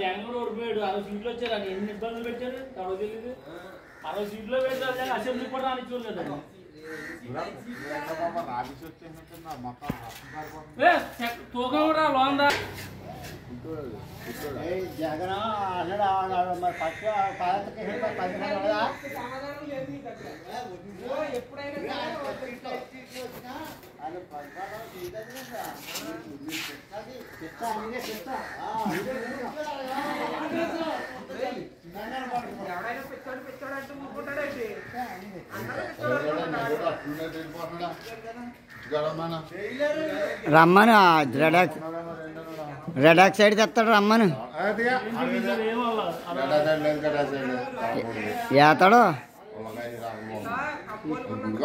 జగన్ ఓడిపోయాడు. అరవై సీట్లు వచ్చారు. అని ఎన్ని ఇబ్బందులు పెట్టారు? తడవ తెలియదు అరవై సీట్లో పెట్టారు అసెంబ్లీ కూడా రానిచ్చుకోలేదు జగన్ అన్నాడు మరి పక్క పది ఎప్పుడైనా ఎవడైనా పెట్టుకోడు పెట్టుకోడు అంటూ ఊరుకుంటాడండి రమ్మను రెడాక్. సైడ్ తెస్తాడు రమ్మను. ఏతాడు?